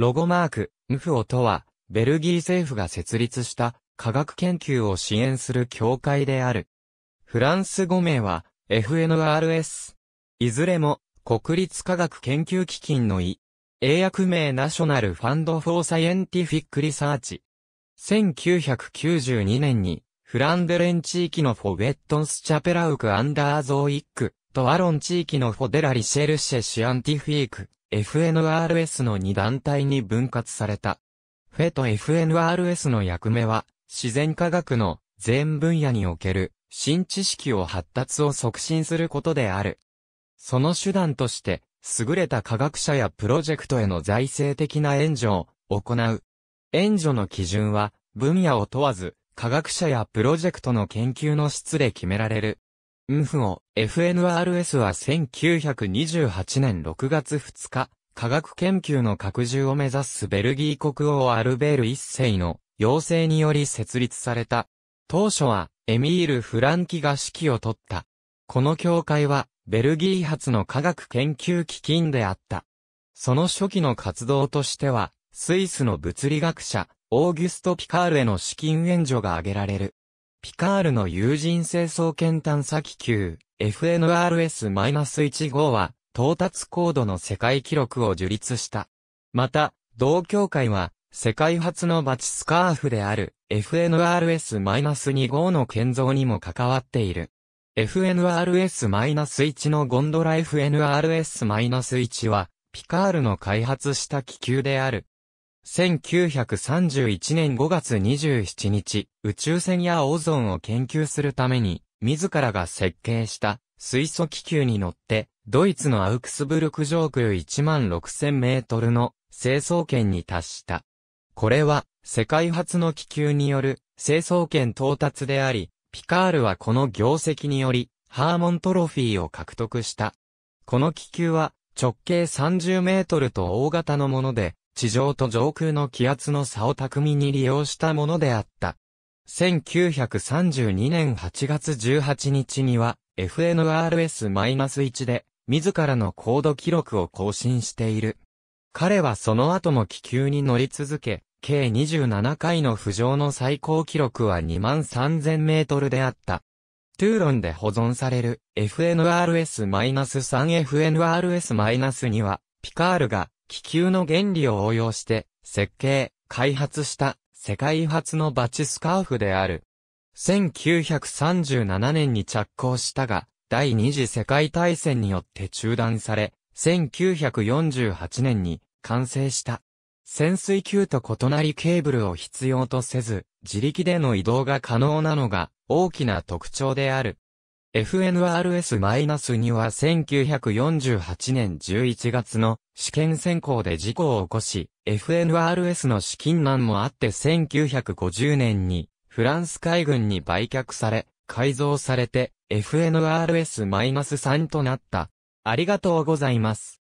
ロゴマーク、ムフオとは、ベルギー政府が設立した科学研究を支援する協会である。フランス語名は FNRS。いずれも国立科学研究基金の意。英訳名 National Fund for Scientific Research。1992年にフランデレン地域の Fonds Wetenschappelijk Onderzoek とワロン地域のフォデラリシェルシェシアンティフィーク FNRS の2団体に分割された。フェと FNRS の役目は、自然科学の全分野における新知識を発達を促進することである。その手段として、優れた科学者やプロジェクトへの財政的な援助を行う。援助の基準は、分野を問わず、科学者やプロジェクトの研究の質で決められる。ンフを FNRS は1928年6月2日、科学研究の拡充を目指すベルギー国王アルベール一世の要請により設立された。当初はエミール・フランキが指揮を取った。この協会はベルギー発の科学研究基金であった。その初期の活動としては、スイスの物理学者、オーギュスト・ピカールへの資金援助が挙げられる。ピカールの有人清掃圏探査気球 FNRS-1 号は到達高度の世界記録を樹立した。また、同協会は世界初のバチスカーフである FNRS-2 号の建造にも関わっている。FNRS-1 のゴンドラ FNRS-1 はピカールの開発した気球である。1931年5月27日、宇宙船やオゾンを研究するために、自らが設計した水素気球に乗って、ドイツのアウクスブルク上空1万6000メートルの清掃圏に達した。これは世界初の気球による清掃圏到達であり、ピカールはこの業績により、ハーモントロフィーを獲得した。この気球は直径30メートルと大型のもので、地上と上空の気圧の差を巧みに利用したものであった。1932年8月18日には FNRS-1 で自らの高度記録を更新している。彼はその後も気球に乗り続け、計27回の浮上の最高記録は2万3000メートルであった。トゥーロンで保存される FNRS-3FNRS-2 は、ピカールが気球の原理を応用して設計、開発した世界初のバチスカーフである。1937年に着工したが、第二次世界大戦によって中断され、1948年に完成した。潜水級と異なりケーブルを必要とせず、自力での移動が可能なのが大きな特徴である。FNRS-2 は1948年11月の試験選考で事故を起こし、FNRS の資金難もあって1950年にフランス海軍に売却され、改造されて FNRS-3 となった。ありがとうございます。